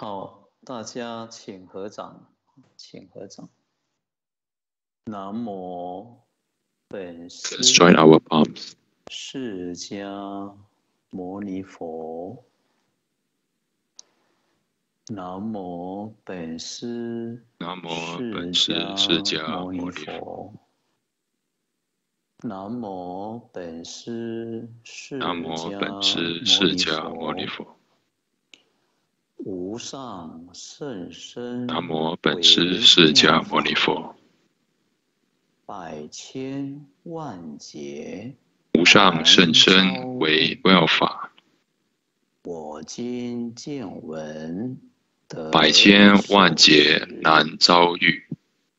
好，大家请合掌，请合掌。南无本师 Let's join our palms. 释迦牟尼佛。南无本师南无本师释迦牟尼佛。南无本师释迦牟尼佛。无上甚深南无本师释迦牟尼佛。百千万劫无上甚深为妙法。我今见闻得百千万劫难遭遇。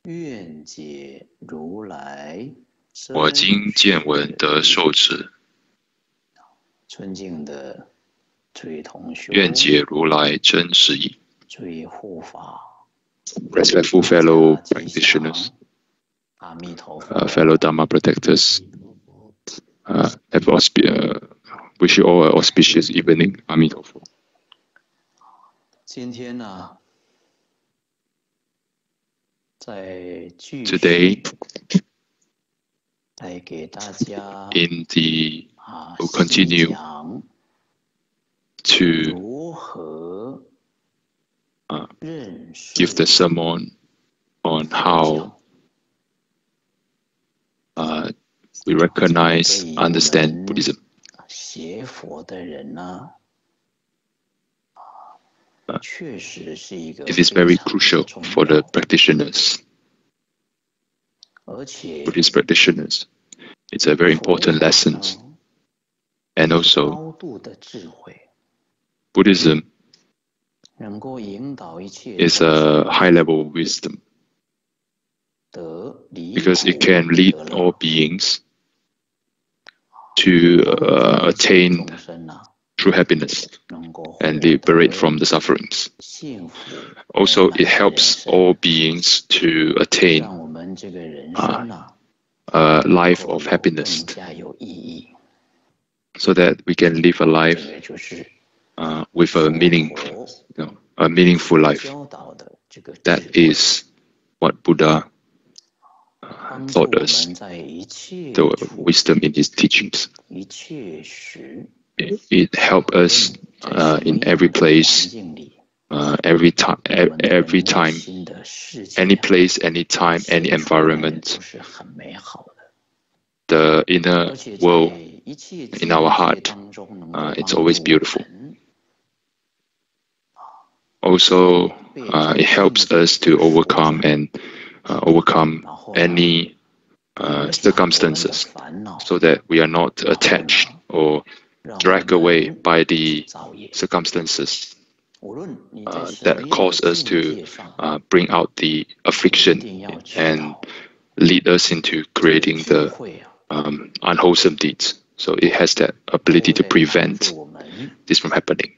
愿解如来我今见闻得受持。尊敬的诸位同学，愿解如来真实义。诸位护法，Respectful fellow practitioners, 阿弥陀佛。uh, fellow Dharma protectors, uh, have auspi- uh, wish you all an auspicious evening. Amitabha. 今天呢，在继续 Today, 来给大家 in the continue 讲 to uh, give the sermon on how uh, we recognize, understand Buddhism. Uh, it is very crucial for the practitioners, Buddhist practitioners. It's a very important lesson and also Buddhism is a high level wisdom because it can lead all beings to uh, attain true happiness and liberate from the sufferings. Also, it helps all beings to attain uh, a life of happiness so that we can live a life uh, with a meaning, you know, a meaningful life. That is what Buddha uh, taught us, the wisdom in his teachings. It, it helped us uh, in every place, uh, every time, every time, any place, any time, any environment. The inner world in our heart, uh, it's always beautiful also uh, it helps us to overcome and uh, overcome any uh, circumstances so that we are not attached or dragged away by the circumstances that cause us to bring out the affliction and lead us into creating the um, unwholesome deeds. So it has that ability to prevent this from happening.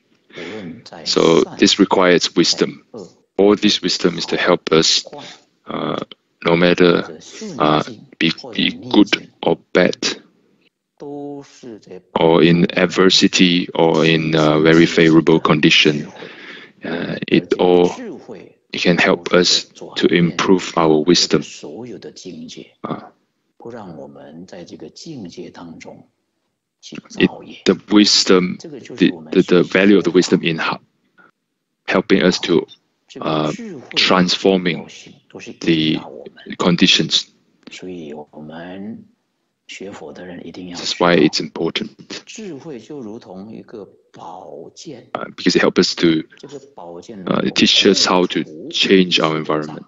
So this requires wisdom. Oh. All this wisdom is to help us, uh, no matter uh, be, be good or bad, or in adversity or in uh, very favorable condition. Uh, it all it can help us to improve our wisdom. Uh, uh it, the wisdom, the, the, the, value of the wisdom in helping us to uh, transforming the conditions. That's why it's important. Uh, because it helps us to uh, teach us how to change our environment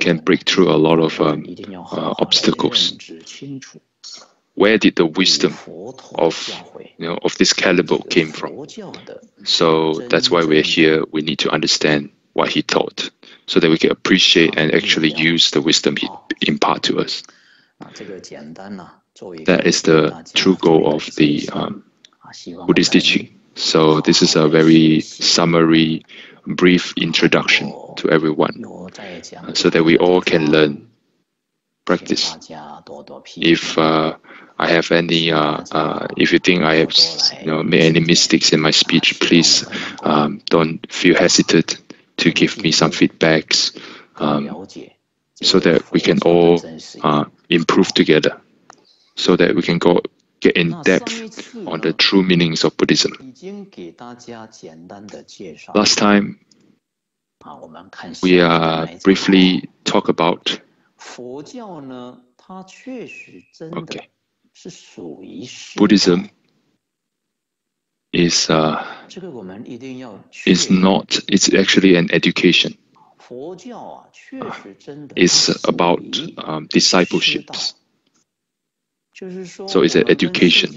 can break through a lot of um, uh, obstacles. Where did the wisdom of you know of this caliber came from? So that's why we're here. We need to understand what he taught, so that we can appreciate and actually use the wisdom he impart to us. That is the true goal of the um, Buddhist teaching. So this is a very summary brief introduction to everyone so that we all can learn practice. If uh, I have any, uh, uh, if you think I have you know, made any mistakes in my speech, please um, don't feel hesitant to give me some feedbacks um, so that we can all uh, improve together, so that we can go get in depth on the true meanings of Buddhism. Last time, we uh, briefly talk about okay, Buddhism is uh, is not. It's actually an education. It's about um, discipleships. So it's an education.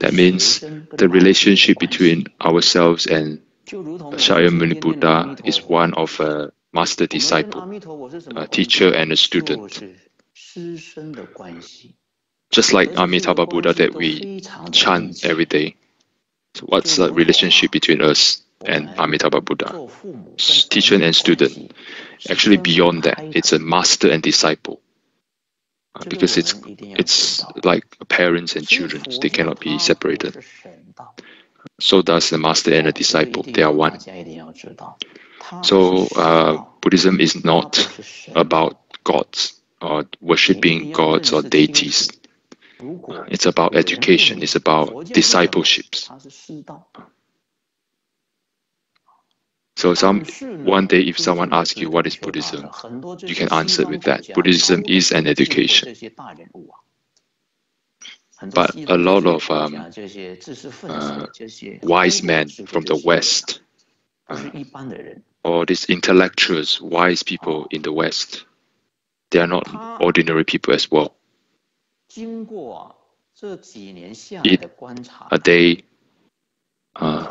That means the relationship between ourselves and Shakyamuni Buddha is one of a master disciple, a teacher and a student. Just like Amitabha Buddha that we chant every day. So what's the relationship between us and Amitabha Buddha? Teacher and student. Actually, beyond that, it's a master and disciple. Uh, because it's it's like parents and children; they cannot be separated. So does the master and a disciple; they are one. So uh, Buddhism is not about gods or worshipping gods or deities. It's about education. It's about discipleships. So some one day if someone asks you what is Buddhism, you can answer with that. Buddhism is an education. But a lot of um, uh, wise men from the West, uh, or these intellectuals, wise people in the West, they are not ordinary people as well. It, a day, uh,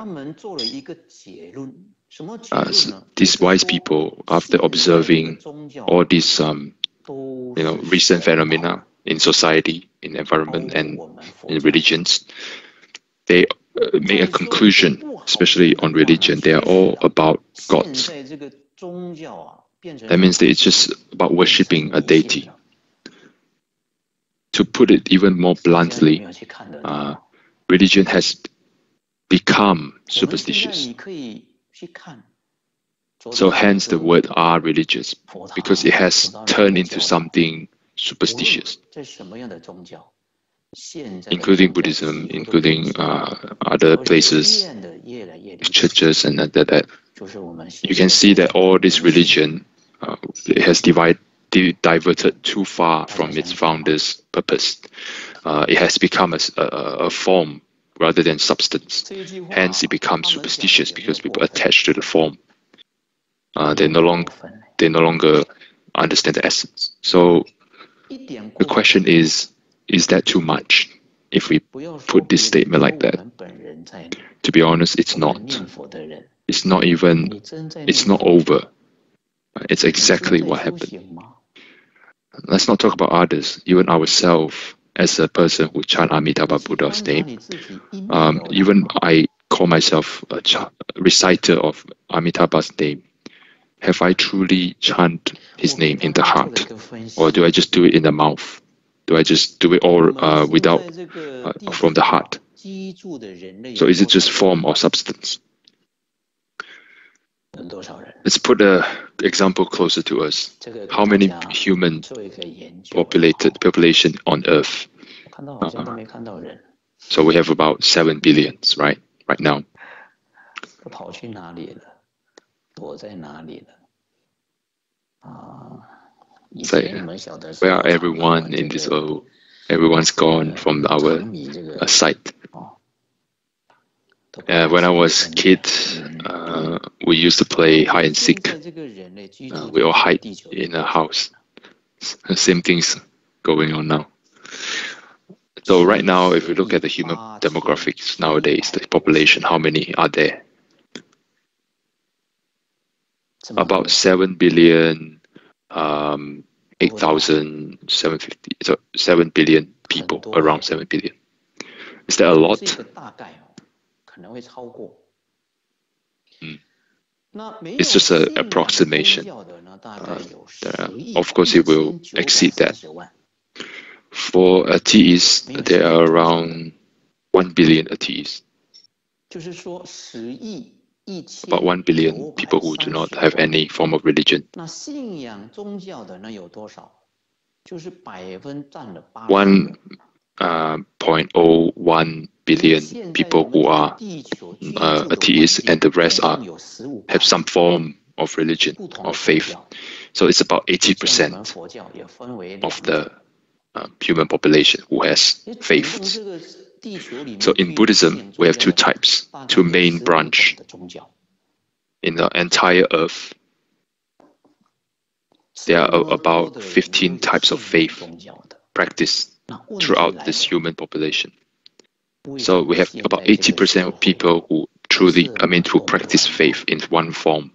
uh, these wise people, after observing all these, um, you know, recent phenomena in society, in environment, and in religions, they uh, make a conclusion, especially on religion. They are all about gods. That means that it's just about worshipping a deity. To put it even more bluntly, uh, religion has become superstitious. So hence the word are religious, because it has turned into something superstitious, including Buddhism, including uh, other places, churches, and that, that. You can see that all this religion uh, has divided, diverted too far from its founder's purpose. Uh, it has become a, a, a form rather than substance. Hence, it becomes superstitious because people attach to the form. Uh, they no longer they no longer understand the essence. So the question is: Is that too much? If we put this statement like that, to be honest, it's not. It's not even. It's not over. It's exactly what happened. Let's not talk about others, even ourselves as a person who chant Amitabha Buddha's name. Um, even I call myself a ch- reciter of Amitabha's name. Have I truly chant his name in the heart, or do I just do it in the mouth? Do I just do it all uh, without uh, from the heart? So is it just form or substance? Let's put an example closer to us. How many human populated population on Earth? Uh, so we have about seven billions, right? Right now. So, where are everyone in this world? Everyone's gone from our uh, sight. Uh, when I was a kid, uh, we used to play hide and seek. Uh, we all hide in a house. Same things going on now. So right now, if we look at the human demographics nowadays, the population, how many are there? About 7 billion, um, 8,000, 750, so 7 billion people, around 7 billion. Is that a lot? It's just an approximation. Uh, of course, it will exceed that. For atheists, there are around 1 billion atheists. About 1 billion people who do not have any form of religion. 1 uh, 0.01 billion people who are uh, atheists, and the rest are have some form of religion or faith. So it's about 80% of the uh, human population who has faiths. So in Buddhism, we have two types, two main branch in the entire earth. There are about 15 types of faith practiced throughout this human population. So we have about 80% of people who truly, I mean, who practice faith in one form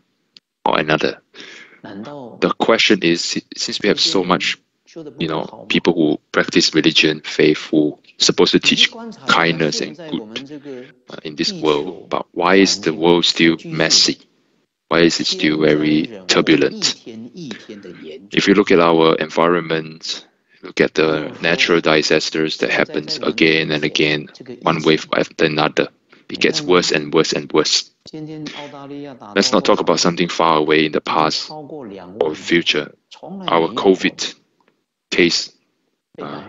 or another. The question is, since we have so much, you know, people who practice religion, faith, who supposed to teach kindness and good uh, in this world, but why is the world still messy? Why is it still very turbulent? If you look at our environment, look at the natural disasters that happens again and again, one wave after another. It gets worse and worse and worse. Let's not talk about something far away in the past or future. Our COVID case. Uh,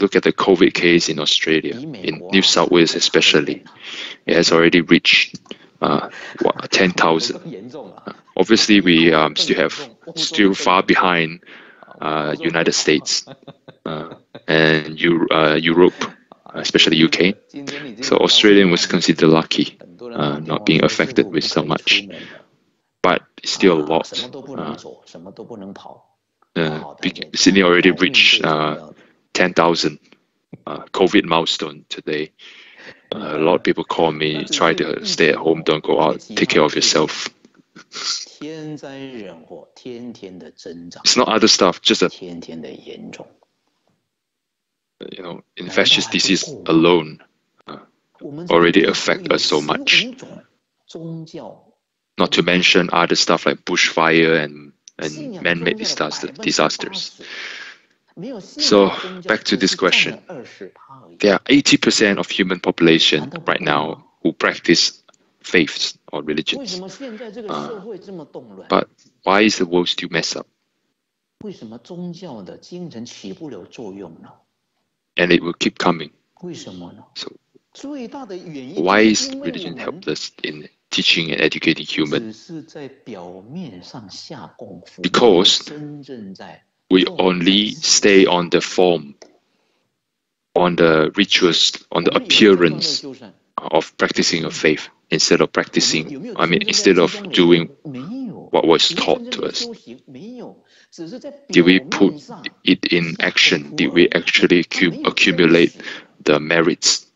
look at the COVID case in Australia, in New South Wales especially. It has already reached uh, 10,000. Uh, obviously, we um, still have still far behind United States uh, and Euro uh, Europe, especially UK. So Australian was considered lucky, uh, not being affected with so much, but still a lot. Uh, Sydney already reached 10,000 COVID milestone today. a lot of people call me, try to stay at home, don't go out, take care of yourself. It's not other stuff, just a you know infectious disease alone already affect us so much. Not to mention other stuff like bushfire and and man-made disasters. So back to this question. There are 80% of human population right now who practice faiths or religions. Uh, but why is the world still messed up? And it will keep coming. So, why is religion helpless in teaching and educating humans? Because we only stay on the form, on the rituals, on the appearance of practicing a faith instead of practicing, I mean, instead of doing what was taught to us? Did we put it in action? Did we actually accumulate the merits,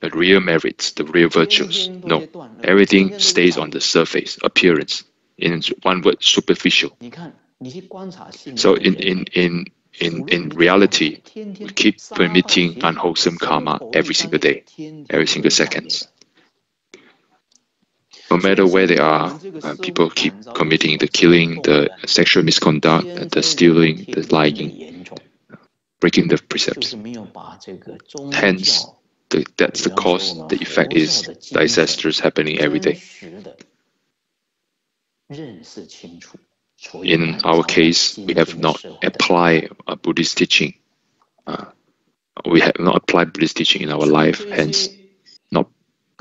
the real merits, the real virtues? No. Everything stays on the surface, appearance. In one word, superficial. So in, in, in in, in reality, we keep permitting unwholesome karma every single day, every single second no matter where they are, uh, people keep committing the killing, the sexual misconduct, the stealing, the lying, breaking the precepts. Hence, the, that's the cause, the effect is disasters happening every day. In our case, we have not applied Buddhist teaching. Uh, we have not applied Buddhist teaching in our life, hence not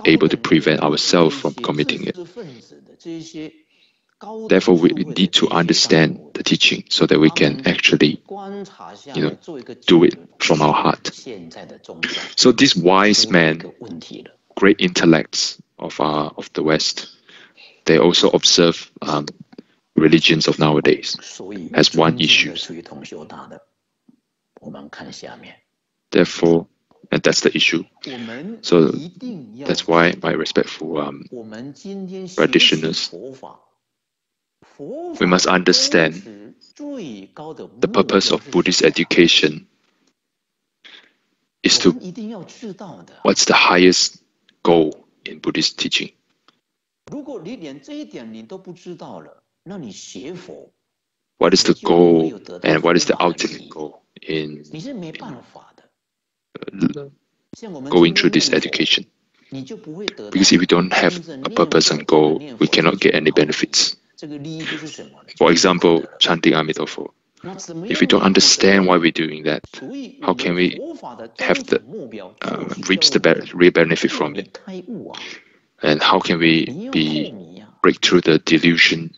able to prevent ourselves from committing it. Therefore, we need to understand the teaching so that we can actually, you know, do it from our heart. So these wise men, great intellects of our of the West, they also observe um, religions of nowadays as one issue. Therefore, and that's the issue. So that's why my respect for um, practitioners, we must understand the purpose of Buddhist education is to what's the highest goal in Buddhist teaching. What is the goal and what is the ultimate goal in going through this education? Because if we don't have a purpose and goal, we cannot get any benefits. For example, chanting Amitabha. If we don't understand why we're doing that, how can we have the uh, reach the real benefit from it? And how can we be break through the delusion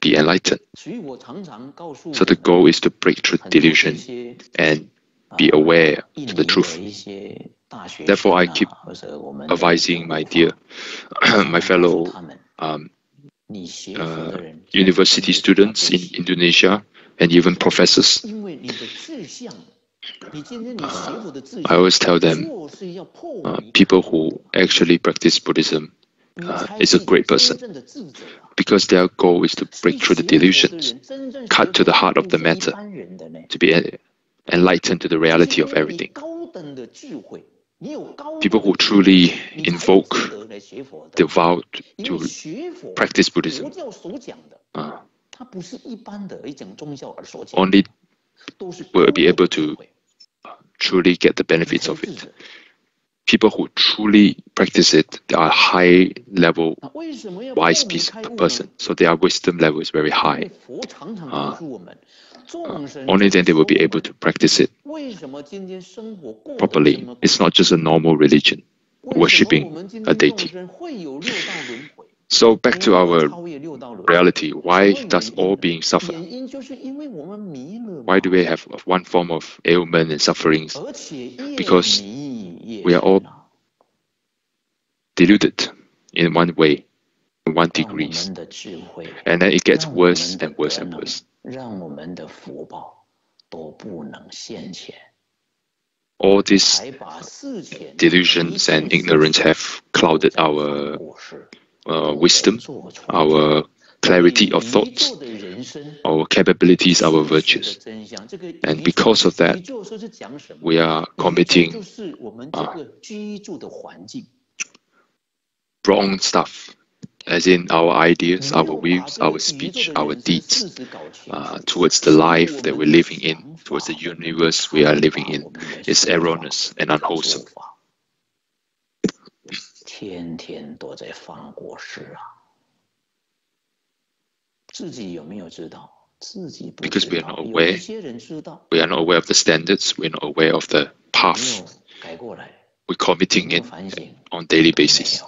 be enlightened? So the goal is to break through delusion and be aware to the truth. Therefore, I keep advising my dear, my fellow um, uh, university students in Indonesia and even professors. I always tell them uh, people who actually practice Buddhism uh, is a great person because their goal is to break through the delusions, cut to the heart of the matter, to be enlightened to the reality of everything. People who truly invoke the vow to practice Buddhism uh, only will be able to truly get the benefits of it. People who truly practice it, they are high level wise people person, so their wisdom level is very high. Uh, uh, only then they will be able to practice it properly. It's not just a normal religion, worshipping a deity. So back to our reality. Why does all being suffer? Why do we have one form of ailment and sufferings? Because we are all deluded in one way, in one degree. And then it gets worse and worse and worse. All these delusions and ignorance have clouded our uh, wisdom, our clarity of thoughts, our capabilities, our virtues. And because of that, we are committing uh, wrong stuff, as in our ideas, our views, our speech, our deeds, uh, towards the life that we're living in, towards the universe we are living in, is erroneous and unwholesome. 天天都在放过世啊！ 自己有没有知道？自己不知道。Because we are not aware. 有些人知道。We are not aware of the standards. We are not aware of the path. 改过来。We're committing it on daily basis.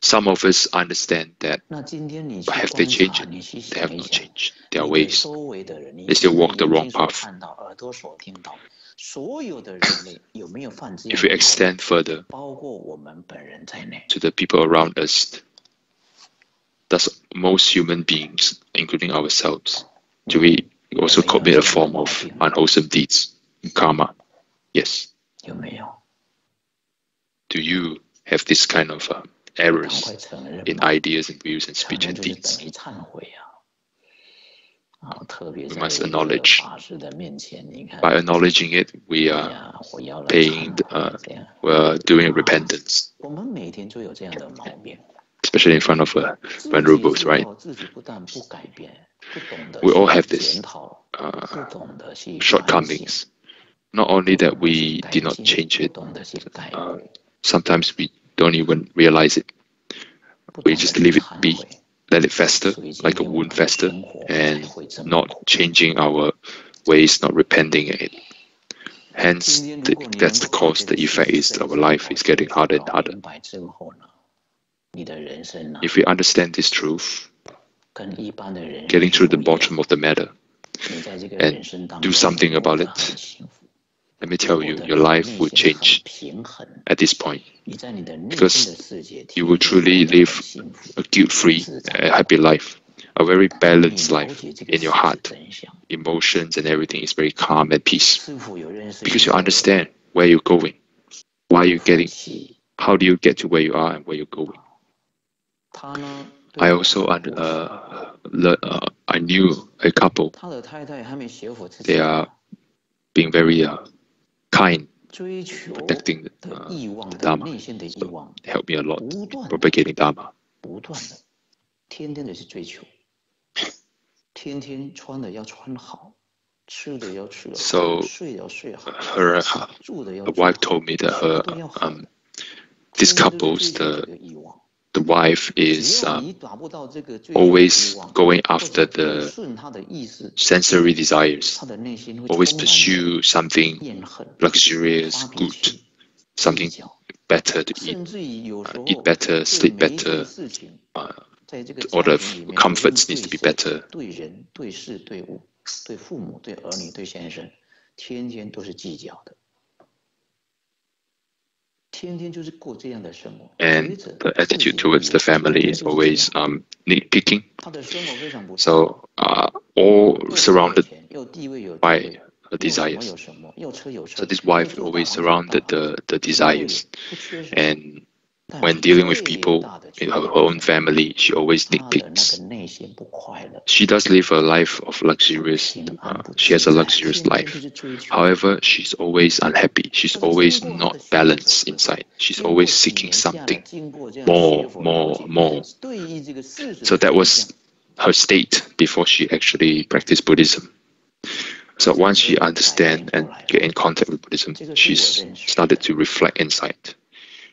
Some of us understand that, but have they changed? They have not changed their ways. They still walk the wrong path. If we extend further to the people around us, does most human beings, including ourselves, do we also commit a form of unwholesome deeds, karma? Yes. Do you have this kind of uh, errors in ideas and views and speech and deeds? we must acknowledge. By acknowledging it, we are paying, uh, we're doing repentance. Especially in front of a uh, venerables, right? We all have this uh, shortcomings. Not only that we did not change it, uh, sometimes we don't even realize it. We just leave it be let it fester like a wound fester and not changing our ways, not repenting it. Hence, the, that's the cause, the effect is our life is getting harder and harder. If we understand this truth, getting through the bottom of the matter, and do something about it, let me tell you, your life will change at this point. Because you will truly live a guilt-free, happy life, a very balanced life in your heart. Emotions and everything is very calm and peace. Because you understand where you're going, why you're getting, how do you get to where you are and where you're going. I also uh, uh, I knew a couple. They are being very uh, kind protecting uh, the Dharma. So helped me a lot propagating Dharma. 不断的，天天的是追求，天天穿的要穿好，吃的要吃好，睡要睡好，her wife told me that her um this couple's the the wife is um, always going after the sensory desires, always pursue something luxurious, good, something better to eat, uh, eat better, sleep better, uh, all the comforts needs to be better. And the attitude towards the family is always um, nitpicking. So, uh, all surrounded by desires. So this wife always surrounded the, the desires. And when dealing with people in her own family, she always nitpicks. She does live a life of luxurious, uh, she has a luxurious life. However, she's always unhappy. She's always not balanced inside. She's always seeking something more, more, more. So that was her state before she actually practiced Buddhism. So once she understand and get in contact with Buddhism, she's started to reflect inside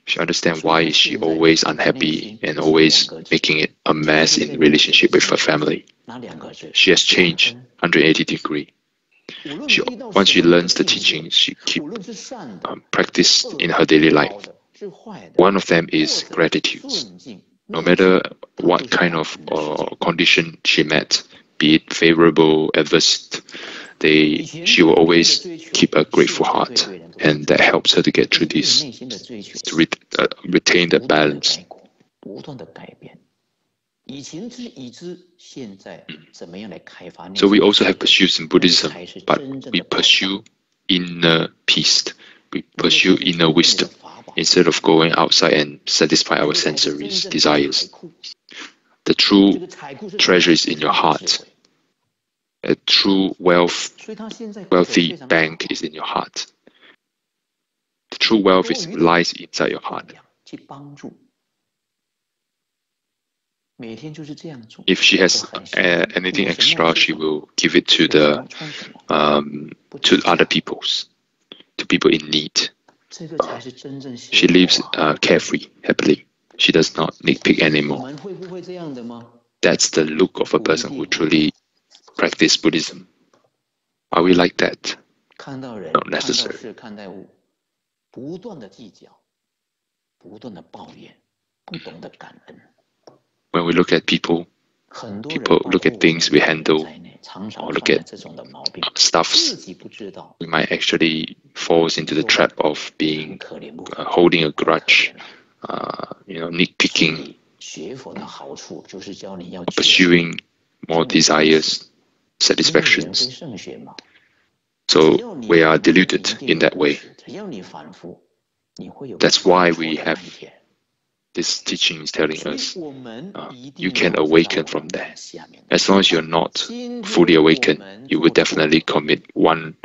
she understand why is she always unhappy and always making it a mess in relationship with her family. She has changed 180 degree. She, once she learns the teachings, she keep um, practice in her daily life. One of them is gratitude. No matter what kind of uh, condition she met, be it favorable, adverse, they she will always keep a grateful heart and that helps her to get through this, to re, uh, retain the balance. So we also have pursuits in Buddhism, but we pursue inner peace, we pursue inner wisdom instead of going outside and satisfy our sensory desires. The true treasure is in your heart. A true wealth, wealthy bank is in your heart The true wealth is, lies inside your heart. If she has uh, anything extra, she will give it to the um, to other peoples, to people in need. she lives uh, carefree, happily. She does not nitpick anymore. That's the look of a person who truly practice Buddhism? Are we like that? Not necessary. When we look at people, people look at things we handle or look at stuffs, we might actually fall into the trap of being uh, holding a grudge, uh, you know, nitpicking, pursuing more desires satisfactions. So we are deluded in that way. That's why we have this teaching is telling us uh, you can awaken from there. As long as you're not fully awakened, you will definitely commit one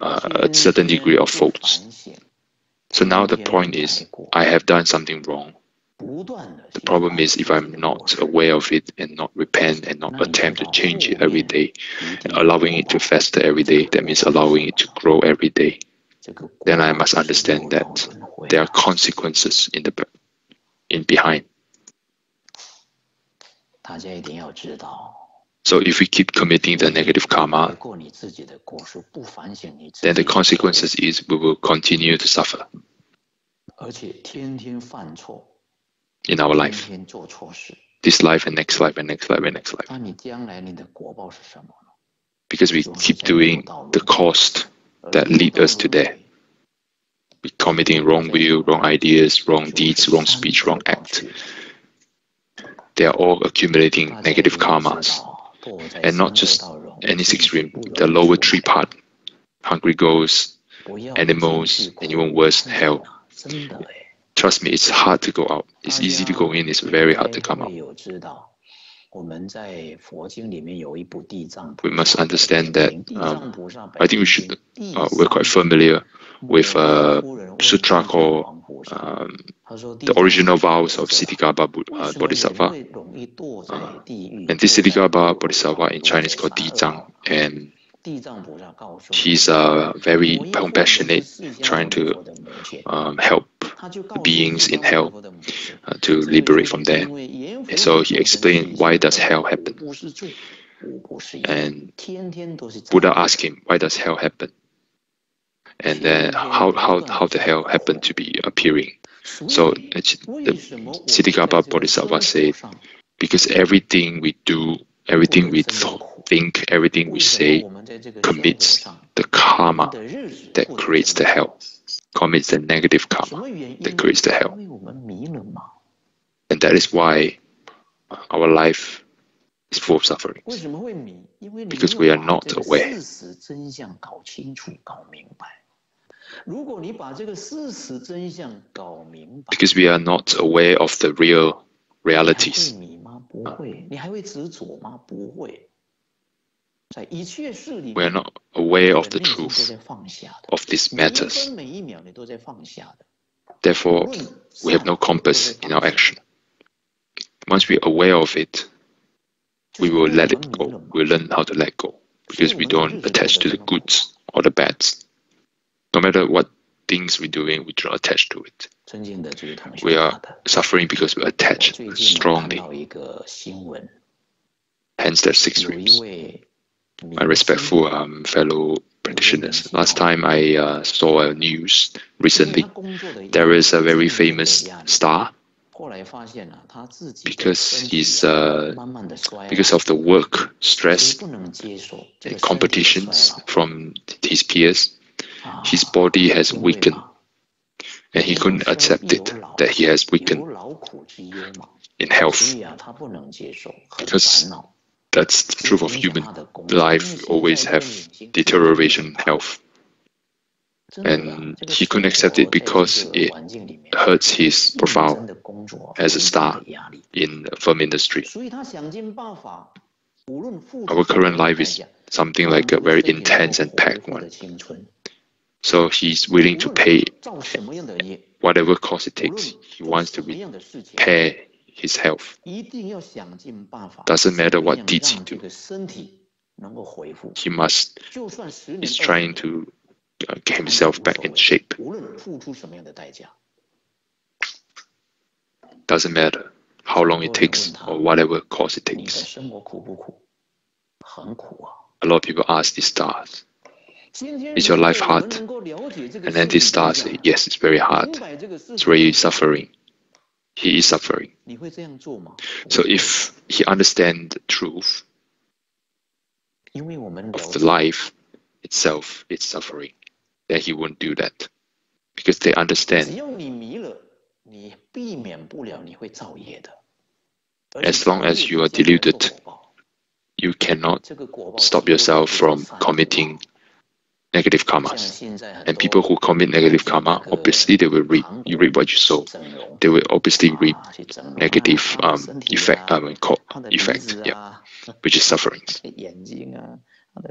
uh, a certain degree of faults. So now the point is, I have done something wrong. The problem is if I'm not aware of it and not repent and not attempt to change it every day, allowing it to fester every day, that means allowing it to grow every day, then I must understand that there are consequences in the in behind. So if we keep committing the negative karma, then the consequences is we will continue to suffer in our life. This life and next life and next life and next life. Because we keep doing the cost that lead us to there. We committing wrong will, wrong ideas, wrong deeds, wrong speech, wrong act. They are all accumulating negative karmas. And not just any extreme, the lower three part, hungry ghosts, animals, and even worse, hell. Trust me, it's hard to go out. It's easy to go in, it's very hard to come out. We must understand that um, I think we should, uh, we're quite familiar with a sutra called um, the original vows of Ksitigarbha uh, Bodhisattva. Uh, and this Ksitigarbha Bodhisattva in Chinese called Dizang, and he's uh, very compassionate, trying to um, help beings in hell uh, to liberate from there. And so he explained why does hell happen. And Buddha asked him, why does hell happen? And then how, how, how the hell happened to be appearing. So the Ksitigarbha Bodhisattva said, because everything we do, everything we think, everything we say commits the karma that creates the hell, commits the negative karma that creates the hell. And that is why our life is full of suffering. Because we are not aware. Because we are not aware of the real realities. Uh. We are not aware of the truth of these matters. Therefore, we have no compass in our action. Once we are aware of it, we will let it go. We'll learn how to let go because we don't attach to the goods or the bads. No matter what things we're doing, we do not attach to it. We are suffering because we attach strongly. Hence, there's six streams. My respectful um, fellow practitioners. Last time I uh, saw a news recently, there is a very famous star because he's uh, because of the work stress and competitions from his peers his body has weakened and he couldn't accept it that he has weakened in health because that's the truth of human life always have deterioration health and he couldn't accept it because it hurts his profile as a star in the film industry. Our current life is something like a very intense and packed one. So he's willing to pay whatever cost it takes. He wants to repair his health. Doesn't matter what deeds he do. He must, he's trying to uh, get himself back in shape. Doesn't matter how long it takes or whatever cost it takes. A lot of people ask these stars, is your life hard? And then this star say, yes, it's very hard. It's really suffering. He is suffering. So if he understands the truth of the life itself, it's suffering then he won't do that because they understand. As long as you are deluded, you cannot stop yourself from committing negative karmas. And people who commit negative karma, obviously they will reap. You reap what you sow. They will obviously reap negative um, effect. I mean, effect, yeah, which is sufferings.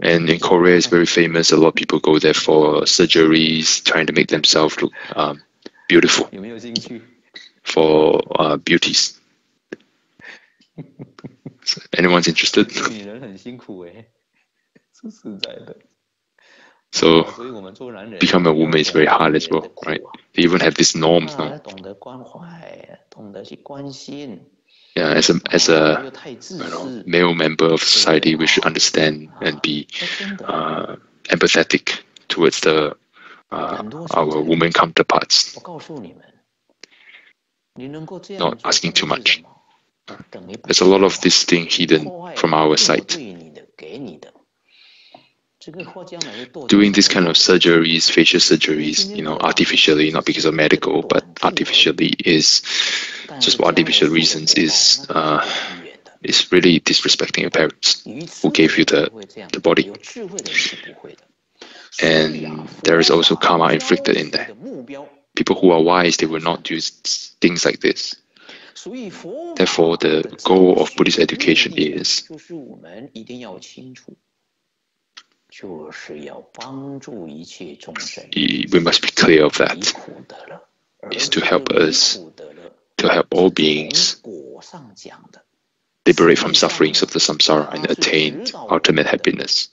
And in Korea, it's very famous. A lot of people go there for surgeries, trying to make themselves look um, beautiful for uh, beauties. so anyone's interested? So become a woman is very hard as well, right? They even have these norms now yeah, as a as a you know, male member of society, we should understand and be uh, empathetic towards the uh, our women counterparts. Not asking too much. There's a lot of this thing hidden from our side. Doing this kind of surgeries, facial surgeries, you know, artificially, not because of medical, but artificially is just for artificial reasons is uh, is really disrespecting your parents who gave you the, the body. And there is also karma inflicted in there. People who are wise, they will not do things like this. Therefore, the goal of Buddhist education is we must be clear of that. Is to help us, to help all beings liberate from sufferings of the samsara and attain ultimate happiness.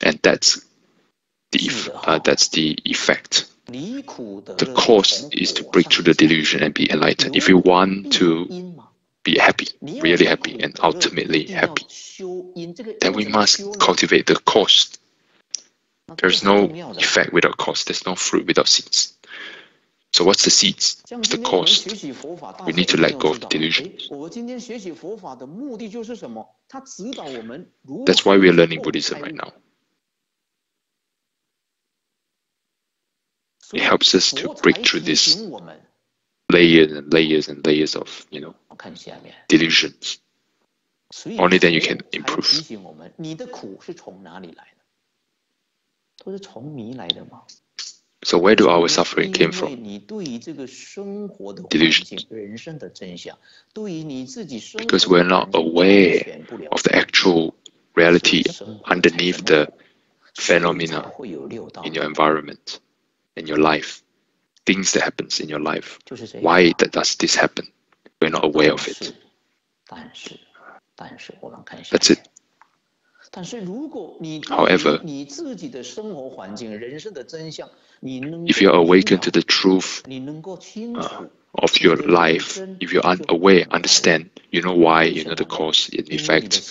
And that's the uh, that's the effect. The cause is to break through the delusion and be enlightened. If you want to be happy, really happy, and ultimately happy, then we must cultivate the cause. There's no effect without cause. There's no fruit without seeds. So what's the seeds? What's the cost? We need to let go of the delusion. That's why we are learning Buddhism right now. It helps us to break through this layers and layers and layers of, you know, delusions. Only then you can improve. So where do our suffering came from? Delusions. Because we're not aware of the actual reality underneath the phenomena in your environment, in your life, things that happens in your life. Why does this happen? We're not aware of it. That's it. However, if you're awakened to the truth uh, of your life, if you are aware, understand, you know why, you know the cause and effect,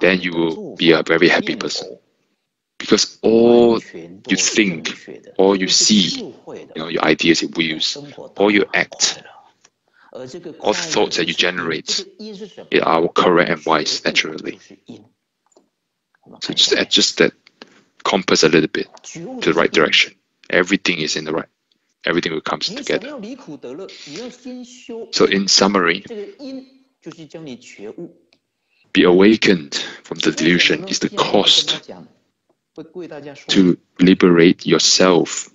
then you will be a very happy person. Because all you think, all you see, you know, your ideas, your views, all you act, all thoughts that you generate are correct and wise naturally. So just adjust that compass a little bit to the right direction. Everything is in the right. Everything will come together. So in summary, be awakened from the delusion is the cost to liberate yourself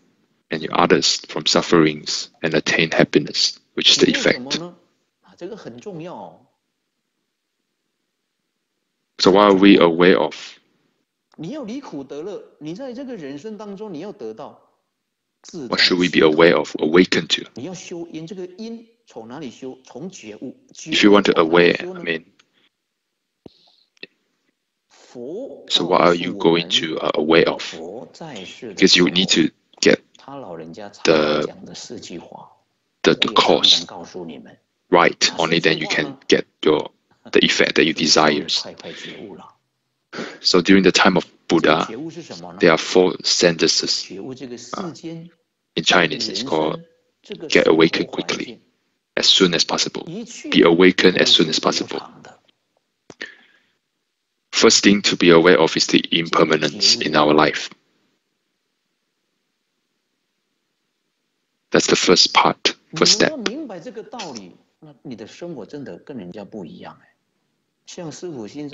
and your others from sufferings and attain happiness which is the effect. So what are we aware of? What should we be aware of, awaken to? If you want to aware, I mean, so what are you going to uh, aware of? Because you need to get the the, the cause right, only then you can get your the effect that you desire. So during the time of Buddha, there are four sentences. Uh, in Chinese, it's called get awakened quickly, as soon as possible. Be awakened as soon as possible. First thing to be aware of is the impermanence in our life. That's the first part, first step.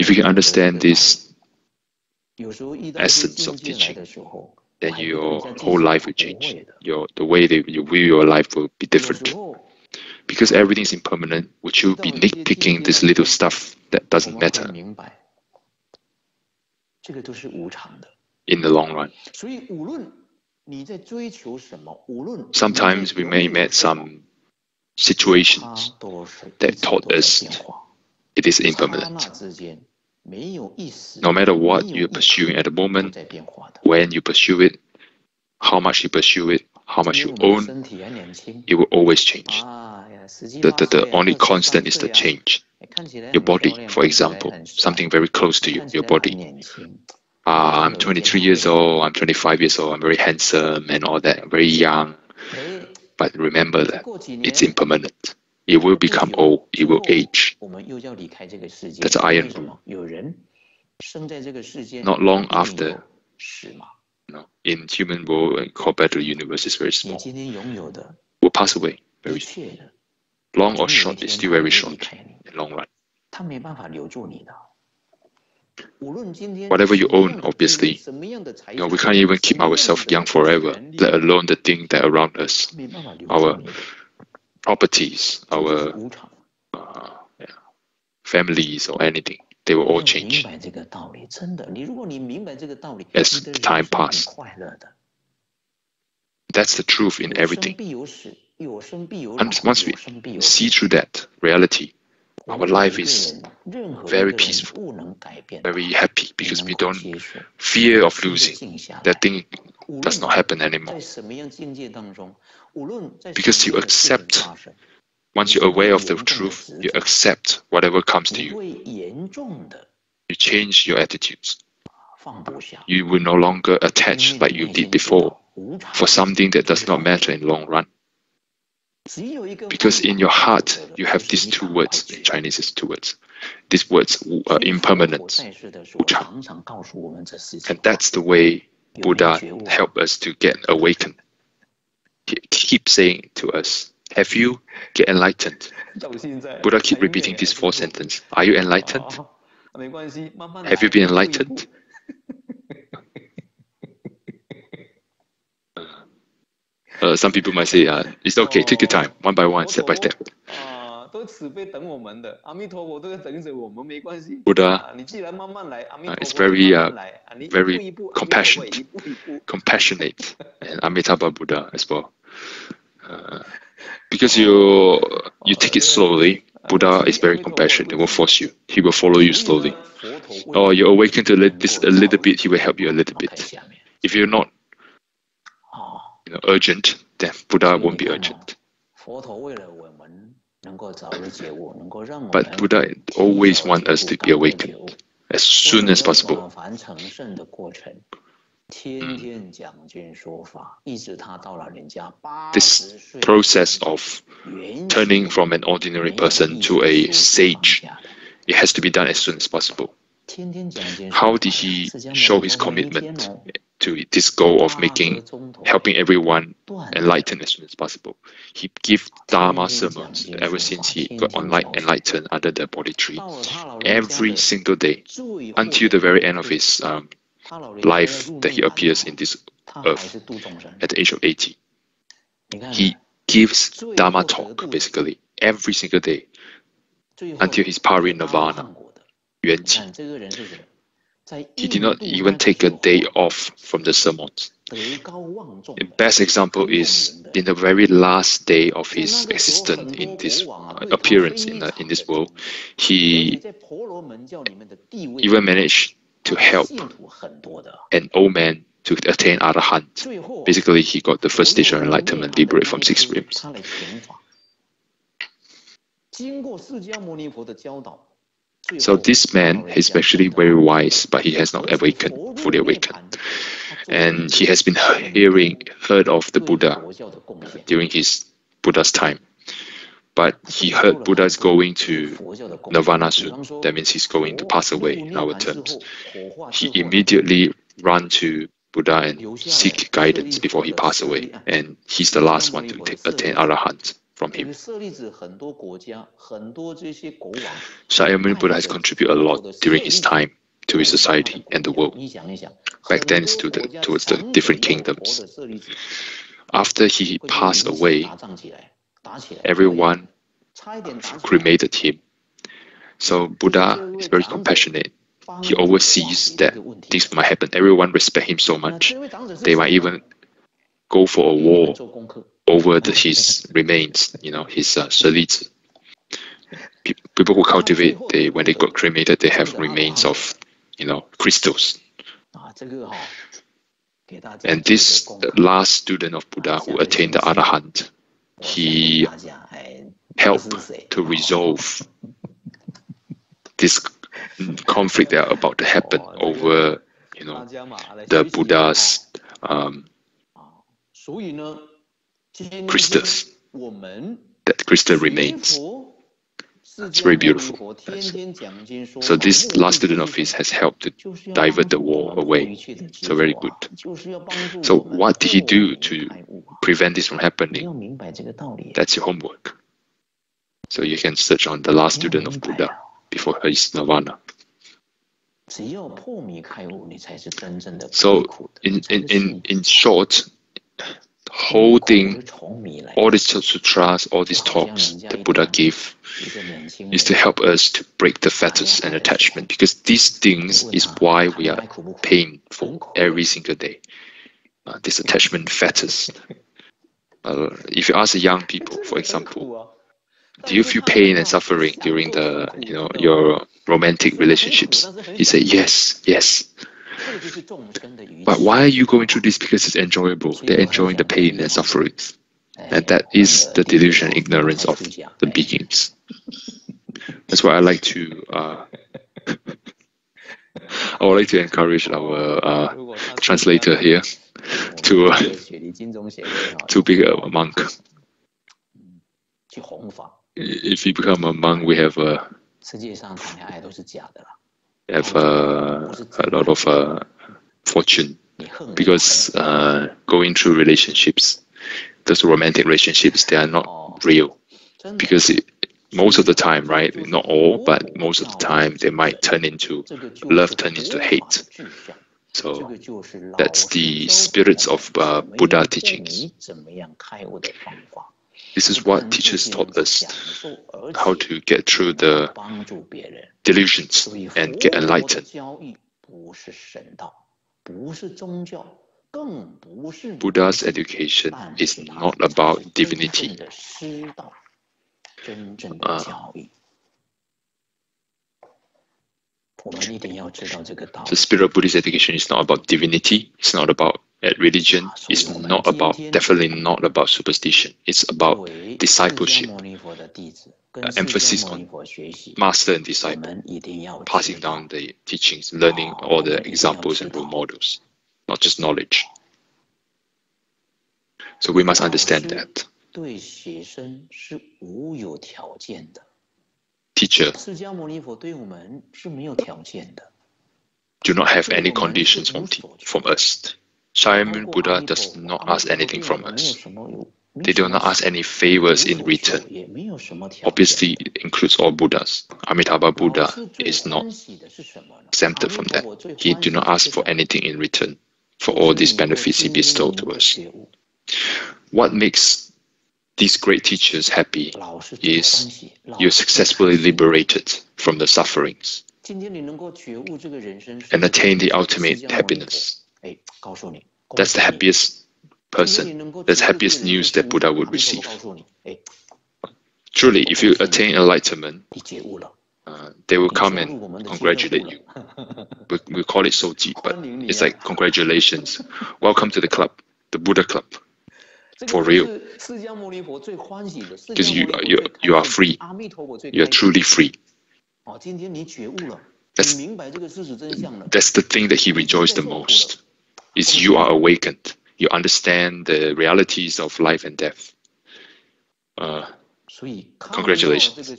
If you can understand this essence of teaching, then your whole life will change. Your the way that you view your life will be different. Because everything is impermanent, would you be nitpicking this little stuff that doesn't matter? In the long run. Sometimes we may meet some situations that taught us it is impermanent. No matter what you're pursuing at the moment, when you pursue it, how much you pursue it, how much you own, it will always change. The, the, the only constant is the change. Your body, for example, something very close to you, your body uh, I'm 23 years old, I'm 25 years old, I'm very handsome and all that, very young. But remember that it's impermanent. It will become old, it will age. That's iron rule. Not long after, no, in human world, compared to universe, is very small. Will pass away very soon. Long or short, it's still very short in long run. whatever you own, obviously, you know, we can't even keep ourselves young forever, let alone the thing that around us, our properties, our uh, families or anything. They will all change as time passes. That's the truth in everything. And once we see through that reality, our life is very peaceful, very happy because we don't fear of losing. That thing does not happen anymore. Because you accept, once you're aware of the truth, you accept whatever comes to you. You change your attitudes. You will no longer attach like you did before for something that does not matter in the long run. Because in your heart, you have these two words. In Chinese, is two words. These words are impermanent, And that's the way Buddha helped us to get awakened. He keeps saying to us, have you get enlightened? Buddha keep repeating this four sentence. Are you enlightened? Have you been enlightened? Uh, some people might say, uh, it's okay, take your time, one by one, step by step. Buddha uh, is very, uh, very compassionate, compassionate, and Amitabha Buddha as well. Uh, because you you take it slowly, Buddha is very compassionate. He won't force you. He will follow you slowly. Or you awaken to this a little bit, he will help you a little bit. If you're not you know, urgent, then Buddha won't be urgent. But Buddha always wants us to be awakened as soon as possible. Mm. This process of turning from an ordinary person to a sage, it has to be done as soon as possible. How did he show his commitment to this goal of making, helping everyone enlightened as soon as possible? He gave Dharma sermons ever since he got enlightened under the Bodhi tree, every single day, until the very end of his um, life that he appears in this earth at the age of 80. He gives Dharma talk basically every single day until his parinirvana. He did not even take a day off from the sermons. The best example is in the very last day of his existence in this appearance in, the, in this world, he even managed to help an old man to attain arahant. Basically, he got the first stage of enlightenment, liberate from six streams. So this man is actually very wise, but he has not awakened, fully awakened. And he has been hearing, heard of the Buddha during his Buddha's time. But he heard Buddha is going to nirvana soon. That means he's going to pass away in our terms. He immediately ran to Buddha and seek guidance before he passed away. And he's the last one to attain arahant from him. Shakyamuni Buddha has contributed a lot during his time to his society and the world. Back then, it's to the, towards the different kingdoms. After he passed away, everyone cremated him. So Buddha is very compassionate. He always sees that things might happen. Everyone respect him so much. They might even go for a war over the, his remains, you know, his uh, People who cultivate, they when they got cremated, they have remains of, you know, crystals. And this last student of Buddha who attained the Arahant, he helped to resolve this conflict that about to happen over, you know, the Buddha's um, crystals. That crystal remains. It's very beautiful. So this last student of his has helped to divert the war away. So very good. So what did he do to prevent this from happening? That's your homework. So you can search on the last student of Buddha before his nirvana. So, in, in, in, in short, holding all these sutras, all these talks that Buddha gave is to help us to break the fetters and attachment because these things is why we are painful every single day. Uh, this attachment fetters. Uh, if you ask the young people, for example, do you feel pain and suffering during the you know your romantic relationships? He said yes, yes. But why are you going through this? Because it's enjoyable. They're enjoying the pain and suffering. And that is the delusion and ignorance of the beings. That's why I like to uh, I would like to encourage our uh, translator here to uh, to be a monk. If you become a monk, we have a have a lot of uh, fortune because uh, going through relationships, those romantic relationships, they are not real because it, most of the time, right? Not all, but most of the time, they might turn into love, turn into hate. So that's the spirits of uh, Buddha teachings. This is what teachers taught us how to get through the delusions and get enlightened. Buddha's education is not about divinity. Uh, the spirit of Buddhist education is not about divinity. It's not about religion. It's not about definitely not about superstition. It's about discipleship. Uh, emphasis on master and disciple, passing down the teachings, learning all the examples and role models, not just knowledge. So we must understand that. Teacher do not have any conditions from, from us. Shakyamuni Buddha does not ask anything from us. They do not ask any favors in return. Obviously, it includes all Buddhas. Amitabha Buddha is not exempted from that. He do not ask for anything in return for all these benefits he bestowed to us. What makes these great teachers happy is you're successfully liberated from the sufferings and attain the ultimate happiness. That's the happiest person. That's happiest news that Buddha would receive. Truly, if you attain enlightenment, uh, they will come and congratulate you. We, we call it soji, but it's like congratulations. Welcome to the club, the Buddha club for real. Because you, you, you are free. You are truly free. That's, that's the thing that he rejoiced the most, is you are awakened. You understand the realities of life and death. Uh, congratulations.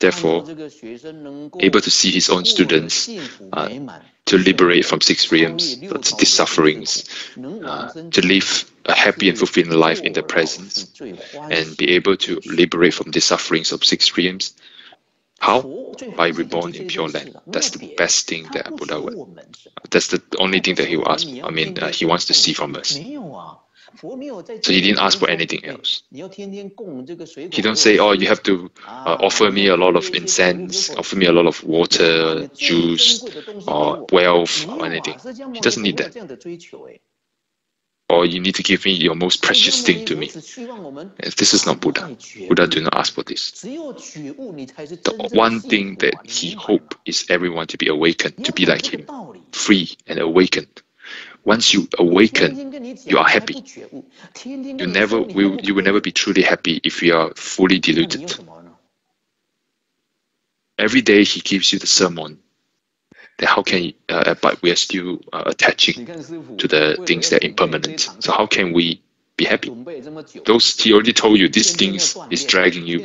Therefore, able to see his own students uh, to liberate from six realms, these sufferings, uh, to live a happy and fulfilling life in the presence, and be able to liberate from the sufferings of six realms. How? By reborn in Pure Land. That's the best thing that Buddha would. That's the only thing that he will ask. I mean, uh, he wants to see from us. So he didn't ask for anything else. He don't say, oh, you have to uh, offer me a lot of incense, offer me a lot of water, juice, or wealth, or anything. He doesn't need that. Or you need to give me your most precious thing to me. This is not Buddha. Buddha do not ask for this. The one thing that he hope is everyone to be awakened, to be like him, free and awakened once you awaken, you are happy. You never will you will never be truly happy if you are fully deluded. Every day he gives you the sermon. How can uh, but we are still uh, attaching to the things that are impermanent. So how can we be happy? Those he already told you these things is dragging you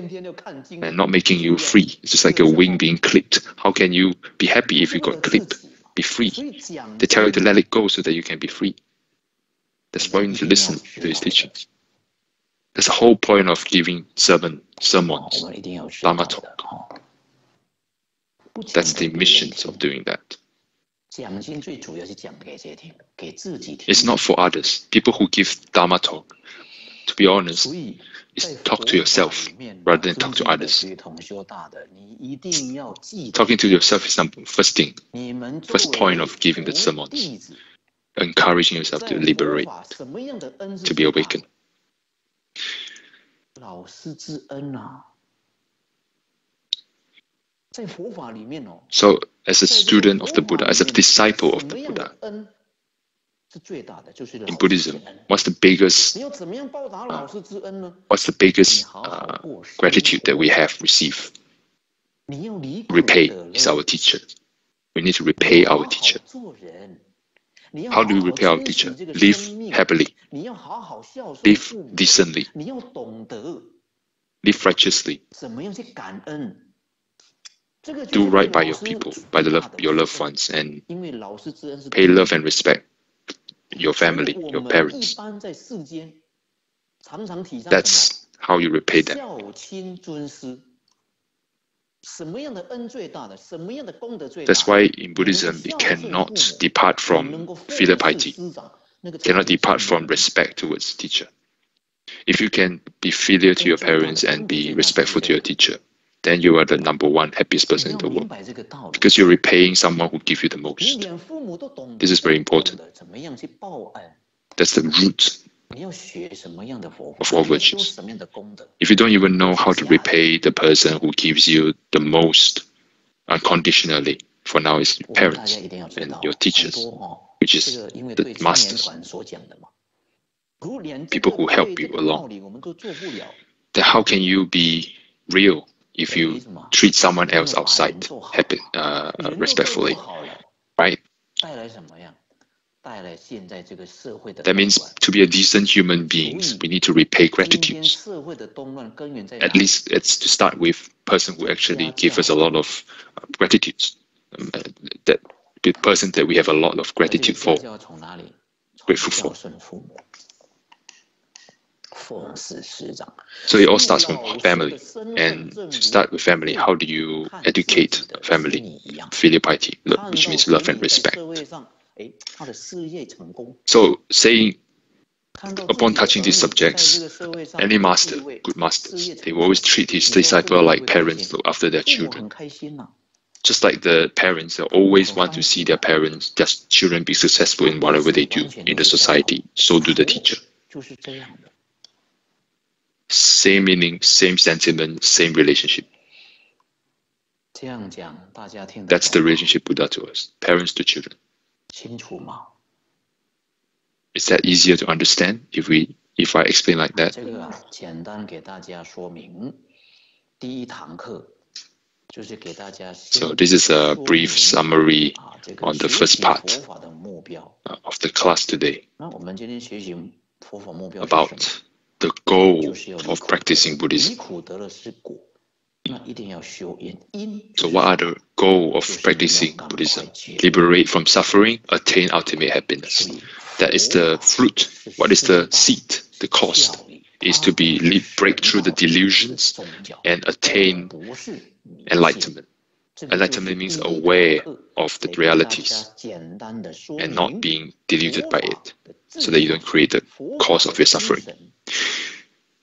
and not making you free. It's just like a wing being clipped. How can you be happy if you got clipped? be free. They tell you to let it go so that you can be free. That's why you need to listen to his teachings. That's the whole point of giving sermon sermons, Dharma talk. That's the mission of doing that. It's not for others. People who give Dharma talk, to be honest, is talk to yourself rather than talk to others. Talking to yourself is the first thing, first point of giving the sermons, encouraging yourself to liberate, to be awakened. So, as a student of the Buddha, as a disciple of the Buddha, in Buddhism, what's the biggest, uh, what's the biggest uh, gratitude that we have received? Repay is our teacher. We need to repay our teacher. How do we repay our teacher? Live happily, live decently, live righteously, do right by your people, by the love, your loved ones, and pay love and respect your family, your parents. That's how you repay them. That's why in Buddhism you cannot depart from filial piety, cannot depart from respect towards teacher. If you can be filial to your parents and be respectful to your teacher, then you are the number one happiest person in the world because you're repaying someone who give you the most. This is very important. That's the root of all virtues. If you don't even know how to repay the person who gives you the most unconditionally, for now it's your parents and your teachers, which is the masters, people who help you along, then how can you be real if you treat someone else outside happy, uh, respectfully, right? That means to be a decent human being, we need to repay gratitude. At least it's to start with person who actually gave us a lot of uh, gratitude. Um, uh, that the person that we have a lot of gratitude for, grateful for. So it all starts from family. And to start with family, how do you educate family? Filial piety, which means love and respect. So saying upon touching these subjects, any master, good masters, they will always treat his disciple like parents look after their children. Just like the parents, they always want to see their parents, their children be successful in whatever they do in the society. So do the teacher. Same meaning, same sentiment, same relationship. That's the relationship Buddha to us, parents to children. Is that easier to understand if we if I explain like that? So this is a brief summary on the first part of the class today about the goal of practicing Buddhism. So what are the goal of practicing Buddhism? Liberate from suffering, attain ultimate happiness. That is the fruit. What is the seed? The cost is to be break through the delusions and attain enlightenment. Enlightenment means aware of the realities and not being deluded by it, so that you don't create the cause of your suffering.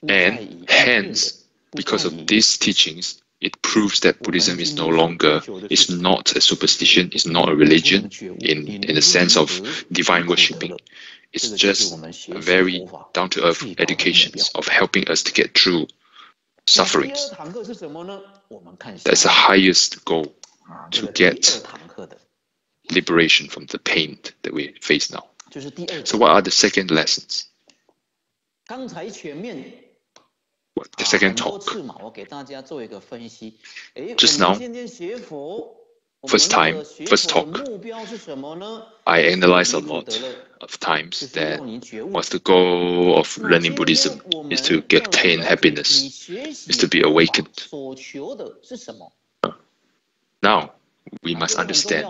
And hence, because of these teachings, it proves that Buddhism is no longer, is not a superstition, is not a religion in, in the sense of divine worshipping. It's just a very down-to-earth education of helping us to get through sufferings. That's the highest goal to get liberation from the pain that we face now. So what are the second lessons? What, the second talk. Just now, first time, first talk, I analyzed a lot of times that what's the goal of learning Buddhism is to attain happiness, is to be awakened. Now, we must understand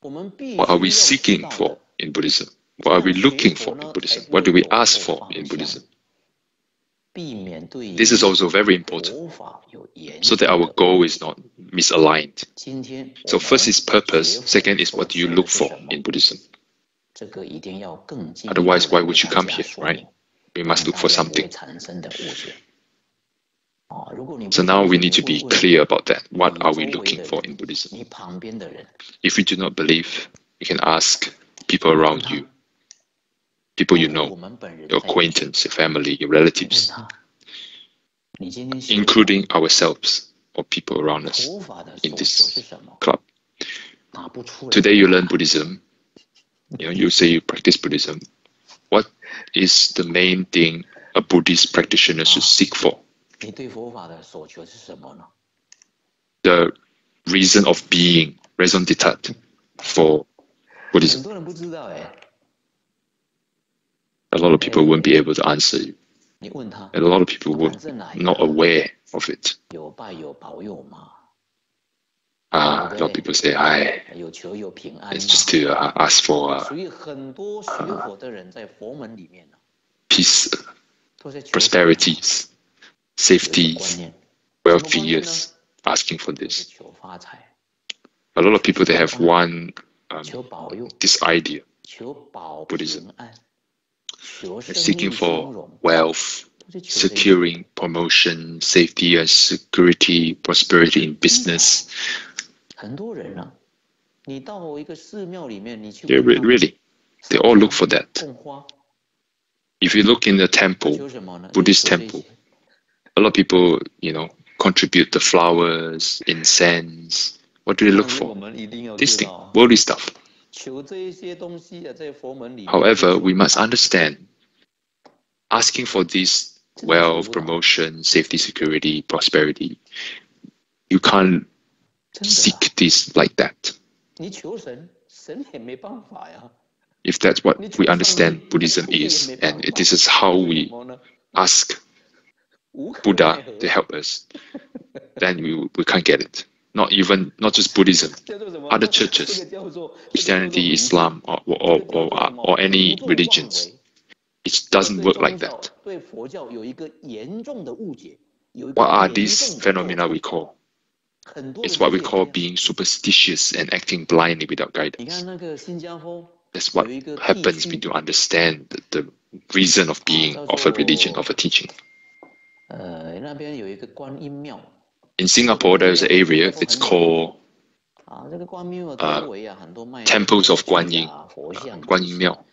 what are we seeking for in Buddhism? What are we looking for in Buddhism? What do we ask for in Buddhism? This is also very important so that our goal is not misaligned. So first is purpose, second is what do you look for in Buddhism. Otherwise, why would you come here, right? We must look for something. So now we need to be clear about that. What are we looking for in Buddhism? If you do not believe, you can ask people around you, people you know, your acquaintance, your family, your relatives, including ourselves or people around us in this club. Today you learn Buddhism, you know, you say you practice Buddhism. What is the main thing a Buddhist practitioner should ah. seek for? The reason of being, raison d'etre for Buddhism. A lot of people won't be able to answer you. And a lot of people were not aware of it. Uh, a lot of people say, I, it's just to uh, ask for uh, peace, prosperities, safeties, wealthy years, asking for this. A lot of people, they have one, um, this idea, Buddhism, seeking for wealth, securing promotion, safety and security, prosperity in business. They really, they all look for that. If you look in the temple, Buddhist temple, a lot of people, you know, contribute the flowers, incense. What do they look for? This thing, worldly stuff. However, we must understand asking for this wealth, promotion, safety, security, prosperity, you can't seek this like that. If that's what we understand Buddhism is, and this is how we ask Buddha to help us, then we, we can't get it not even not just Buddhism, other churches, Christianity, Islam, or or, or, or any religions. It doesn't work like that. What are these phenomena we call? It's what we call being superstitious and acting blindly without guidance. That's what happens when you understand the, the reason of being of a religion, of a teaching. In Singapore, there's an area that's called uh, Temples of Guan Yin, uh, Guan Yin Miao.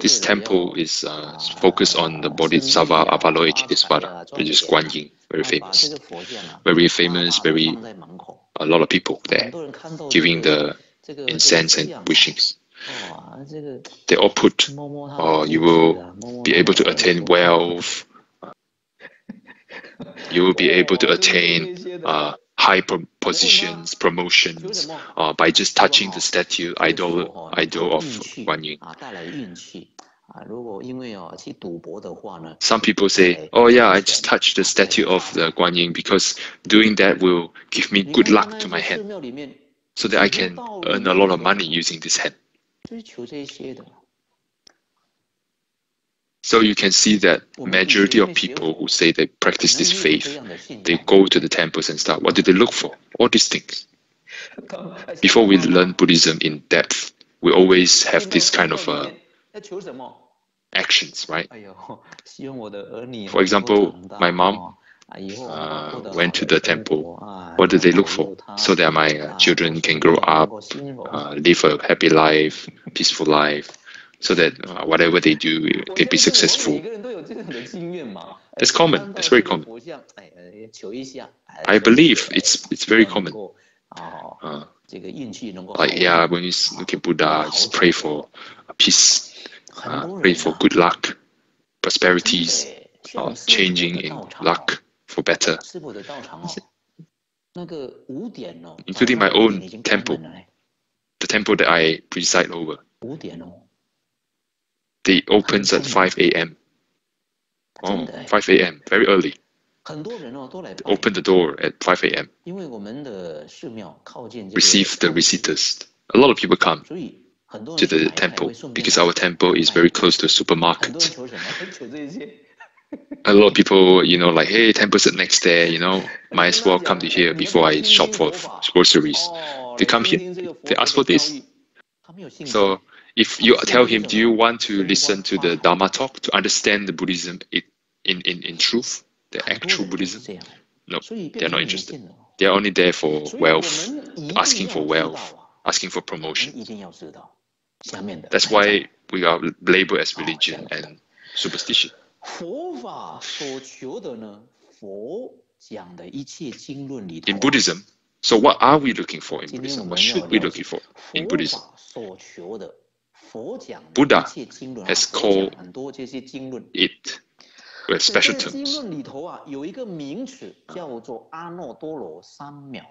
This temple is uh, focused on the Bodhisattva Avalokitesvara, which is Guan Yin, very famous. Very famous, very, a lot of people there giving the incense and wishings. They all put, oh, you will be able to attain wealth, you will be able to attain uh, high positions, promotions uh, by just touching the statue idol, idol of Guan Yin. Some people say, oh yeah, I just touched the statue of the Guan Yin because doing that will give me good luck to my hand so that I can earn a lot of money using this hand. So you can see that majority of people who say they practice this faith, they go to the temples and stuff. What do they look for? All these things. Before we learn Buddhism in depth, we always have this kind of uh, actions, right? For example, my mom uh, went to the temple. What do they look for? So that my uh, children can grow up, uh, live a happy life, peaceful life so that uh, whatever they do, they be successful. That's common. That's very common. I believe it's it's very common. Uh, like yeah, when you look at Buddha, just pray for peace, uh, pray for good luck, prosperities, uh, changing in luck for better. Including my own temple, the temple that I preside over. They opens at 5 a.m. Oh, 5 a.m. Very early. Open the door at 5 a.m. Receive the visitors. A lot of people come to the temple because our temple is very close to a supermarket. a lot of people, you know, like, hey, 10% next day, you know, might as well come to here before I shop for groceries. They come here, they ask for this. So if you tell him, do you want to listen to the Dharma talk to understand the Buddhism in, in, in truth, the actual Buddhism? No, they're not interested. They're only there for wealth, asking for wealth, asking for promotion. That's why we are labeled as religion and superstition. In Buddhism, so what are we looking for in Buddhism? What should we looking for in Buddhism? Buddha has called it with special terms.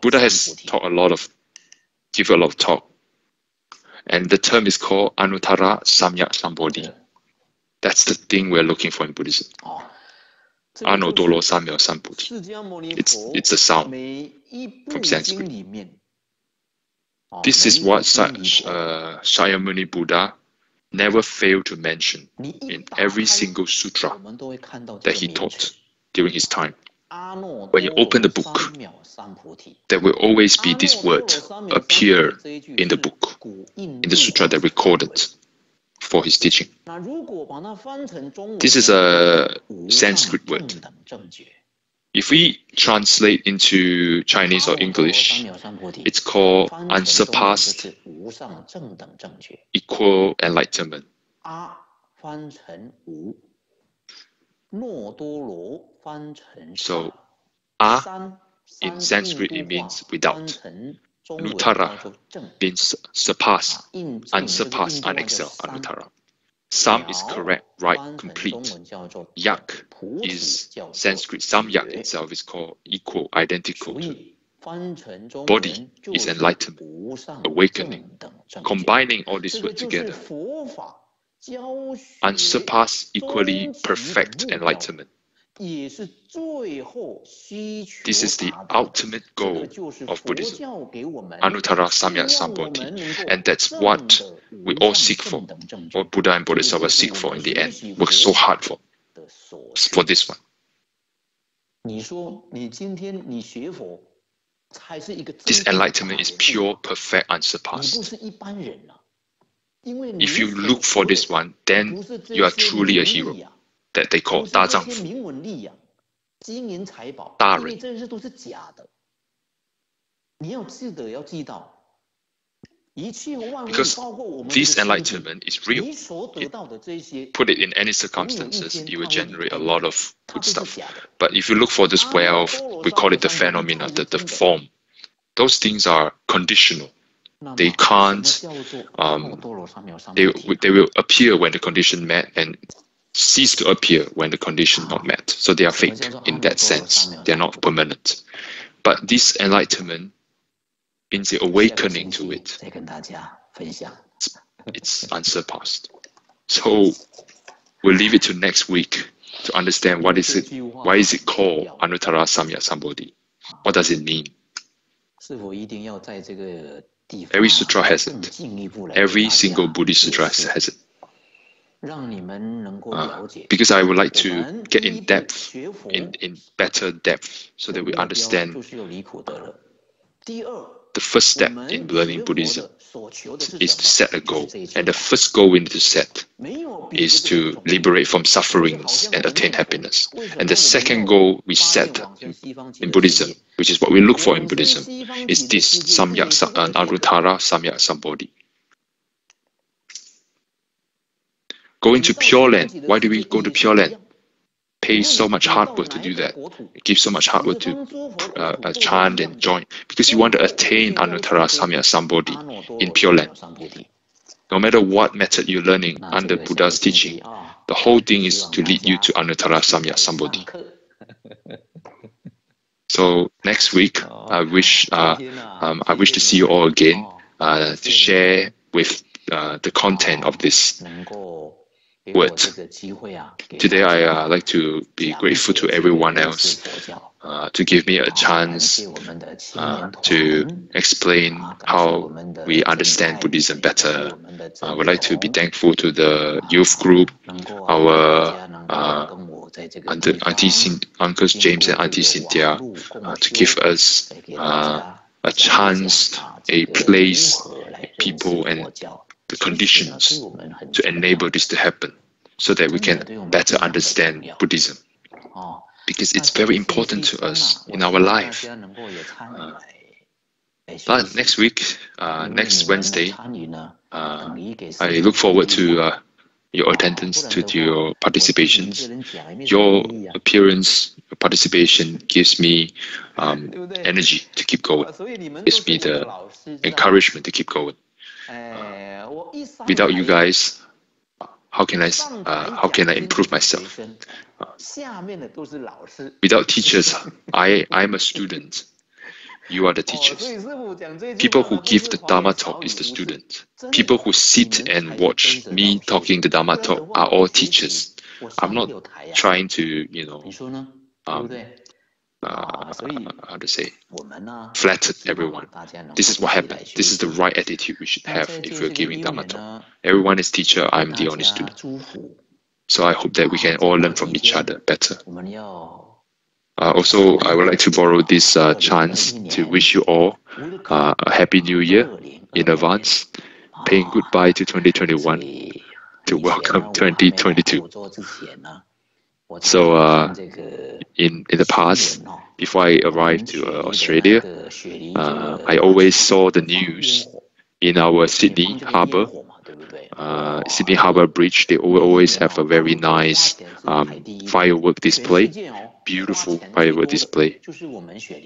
Buddha has taught a lot of, give a lot of talk, and the term is called Anuttara Samyak Sambodhi. That's the thing we're looking for in Buddhism. Anodolo Samyak Sambodhi. It's, it's a sound from Sanskrit. This is what such uh, Shakyamuni Buddha never failed to mention in every single sutra that he taught during his time. When you open the book, there will always be this word appear in the book, in the sutra that recorded for his teaching. This is a Sanskrit word. If we translate into Chinese or English, it's called unsurpassed equal enlightenment. So, A in Sanskrit it means without. Nuttara means surpass, unsurpassed, unexcelled, Anuttara. Sam is correct, right, complete. Yak is Sanskrit. Samyak itself is called equal, identical Bodhi is enlightenment, awakening. Combining all these words together. Unsurpassed, equally perfect enlightenment. This is the ultimate goal of Buddhism, Anuttara Samyak Sambodhi, and that's what we all seek for, what Buddha and Bodhisattva seek for in the end, work so hard for, for this one. This enlightenment is pure, perfect, unsurpassed. If you look for this one, then you are truly a hero that they call 大丈夫、大人。Because this enlightenment is real. It, put it in any circumstances, it will generate a lot of good stuff. But if you look for this wealth, we call it the phenomena, the, the form. Those things are conditional. They can't, um, they, they will appear when the condition met and cease to appear when the condition not met. So they are fake in that sense. They are not permanent. But this enlightenment means the awakening to it. It's unsurpassed. So we'll leave it to next week to understand what is it, why is it called Anuttara Samyak Sambodhi? What does it mean? Every sutra has it. Every single Buddhist sutra has it. Uh, because I would like to get in depth, in, in better depth, so that we understand. The first step in learning Buddhism is to set a goal. And the first goal we need to set is to liberate from sufferings and attain happiness. And the second goal we set in Buddhism, which is what we look for in Buddhism, is this Samyak uh, Anuttara Samyak Sambodhi. Going to Pure Land. Why do we go to Pure Land? Pay so much hard work to do that. Give so much hard work to uh, uh, chant and join because you want to attain Anuttara Samyak Sambodhi in Pure Land. No matter what method you're learning under Buddha's teaching, the whole thing is to lead you to Anuttara Samyak Sambodhi. So next week, I wish uh, um, I wish to see you all again uh, to share with uh, the content of this Today, I uh, like to be grateful to everyone else uh, to give me a chance uh, to explain how we understand Buddhism better. I would like to be thankful to the youth group, our uh, Auntie Uncles James and Auntie Cynthia uh, to give us uh, a chance, a place, people, and the conditions to enable this to happen so that we can better understand Buddhism. Because it's very important to us in our life. Uh, but next week, uh, next Wednesday, uh, I look forward to uh, your attendance, to your participations. Your appearance, your participation gives me um, energy to keep going. Gives me the encouragement to keep going. Without you guys, how can I uh, how can I improve myself? Without teachers, I I'm a student. You are the teachers. People who give the Dharma talk is the student. People who sit and watch me talking the Dharma talk are all teachers. I'm not trying to, you know, um, uh, how to say, flatter everyone. This is what happened. This is the right attitude we should have if we're giving Dharma talk. Everyone is teacher, I'm the only student. So I hope that we can all learn from each other better. Uh, also, I would like to borrow this uh, chance to wish you all uh, a happy new year in advance, paying goodbye to 2021 to welcome 2022. So, uh, in in the past, before I arrived to uh, Australia, uh, I always saw the news in our Sydney Harbour. Uh, Sydney Harbour Bridge, they always have a very nice um, firework display, beautiful firework display.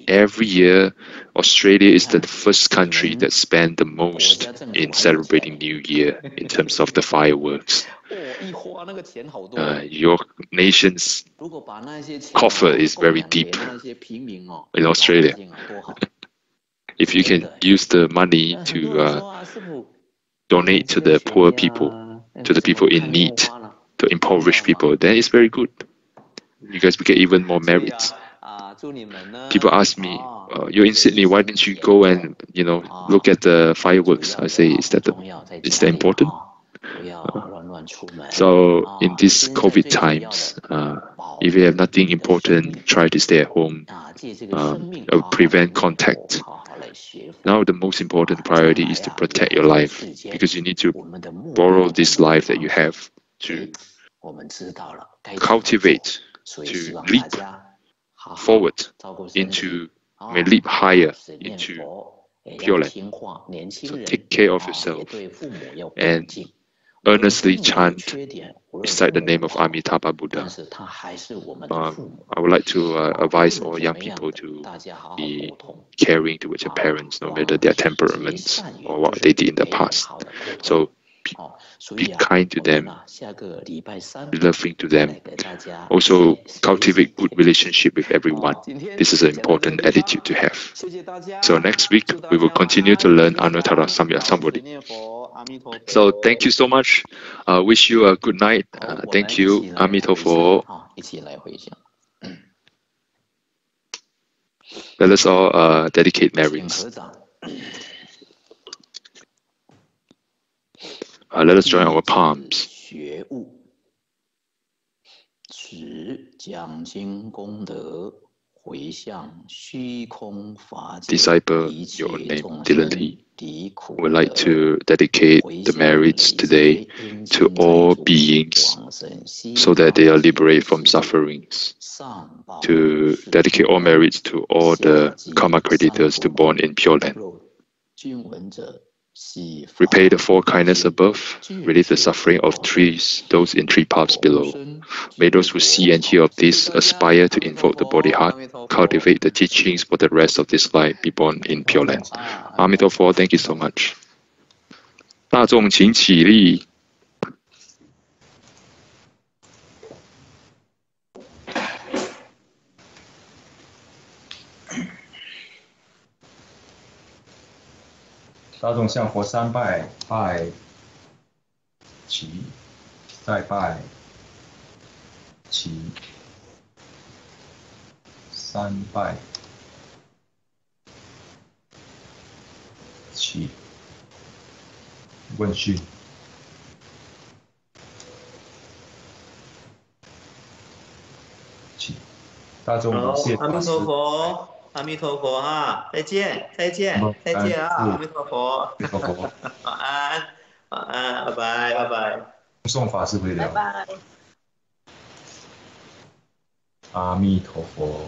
Every year, Australia is the first country that spend the most in celebrating New Year in terms of the fireworks. Uh, your nation's coffer is very deep in Australia. if you can use the money to uh, donate to the poor people, to the people in need, to impoverish people, then it's very good. You guys will get even more merits. People ask me, uh, "You're in Sydney. Why didn't you go and you know look at the fireworks?" I say, "Is that the, is that important?" Uh, so in these COVID times, uh, if you have nothing important, try to stay at home, um, prevent contact. Now the most important priority is to protect your life because you need to borrow this life that you have to cultivate, to leap forward into, may leap higher into Pure Land. So take care of yourself and earnestly chant recite the name of Amitabha Buddha. Um, I would like to uh, advise all young people to be caring towards their parents, no matter their temperaments or what they did in the past. So be, be kind to them, be loving to them. Also, cultivate good relationship with everyone. This is an important attitude to have. So next week, we will continue to learn Anuttara Samyak Sambodhi. So thank you so much. Uh, wish you a good night. Uh, thank you, Amitofo. Let us all uh, dedicate merits. Uh, let us join our palms. Disciple, your name, Dylan Lee, would like to dedicate the merits today to all beings so that they are liberated from sufferings. To dedicate all merits to all the karma creditors to born in Pure Land. Repay the four kindness above, release the suffering of trees, those in three paths below. May those who see and hear of this aspire to invoke the Bodhi heart, cultivate the teachings for the rest of this life, be born in Pure Land. Amitabha, thank you so much. 大众请起立。大众向佛三拜，拜齐，再拜齐，三拜齐，问讯。大众谢阿弥陀佛，阿弥陀佛啊，再见，再见，再见啊，阿弥陀佛，阿弥陀佛，晚安，晚安，拜拜，拜拜。送法师回来。拜拜。阿弥陀佛。